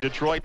Detroit.